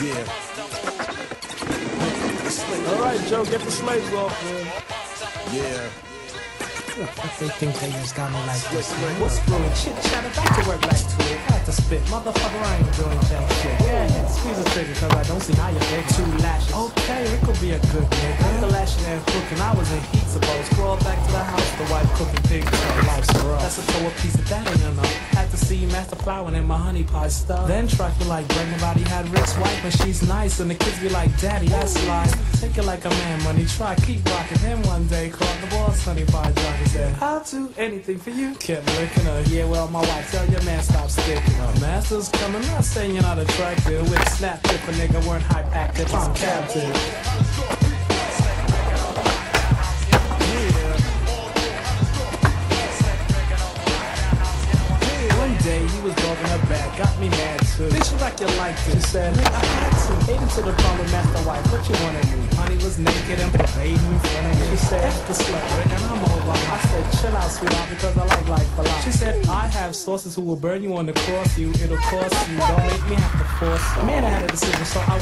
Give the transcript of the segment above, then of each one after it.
Yeah. All right, Joe, get the slaves off, man. Yeah. They think they just got me like this, man. What's brewing? Chit chatter back to work like two. Had to spit. Motherfucker, I ain't doing jack shit. Yeah, squeeze the trigger, cause I don't see how you get two lashes. Okay, it could be a good nigga. After lashing and cooking, I was in heat, suppose. Crawl back to the house, the wife cooking pig. So life's rough. That's a throw a piece of that in enough. Had to see master plowing in my honey pie stuff. Then truck me like pregnant body had Rick's wife, and she's nice. And the kids be like, Daddy, that's life. Take it like a man, money. Try, keep rocking. Then one day, called the boss, honey pie and said, I'll do anything for you. Kept licking her. Yeah, well, my wife, tell your man stop sticking her. Master's coming, not saying you're not attractive. With snap if a nigga weren't hype active, I'm captive. One day he was dogging her back, got me mad too. Bitch, you like you liked it. She said, I had to. Ate into the problem, master wife, what you wanna do? Honey was naked and parading in front of me. She said, the slut, and I'm over. I said, chill out, sweetheart, because I like life a lot. She said, have sources who will burn you on the cross you. It'll cost you. Don't make me have to force you. Man, I had a decision, so I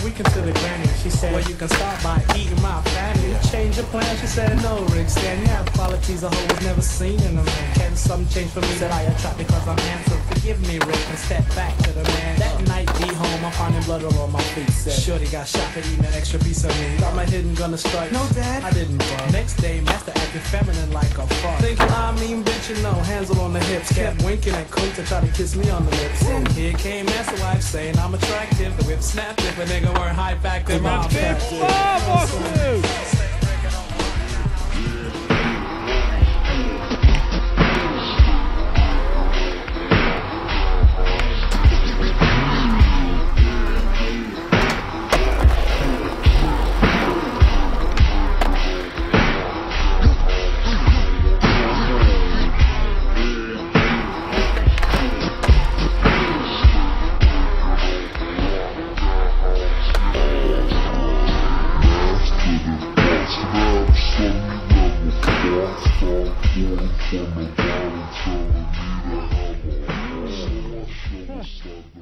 the granny. She said, well, you can start by eating my family. Change your plan. She said, no, Rick, Stan, you have qualities a hoe was never seen in a man. Can something change for me that I attract because I'm handsome? Forgive me, Rick, and step back to the man. That night, be home, I'm finding blood all on my feet. Said, Shorty got shot for eating an extra piece of me. Thought my hidden gonna strike. No, Dad. I didn't bug. Next day, Master acting feminine like a fuck. Think I mean, bitch, you know, hands all on hips. Kept winking at Cook to try to kiss me on the lips. And here came Master Wife saying I'm attractive. The whip snapped if a nigga weren't hype active. I'm Big attractive. Bob, Austin! Show me down and show me need a hammer. Show me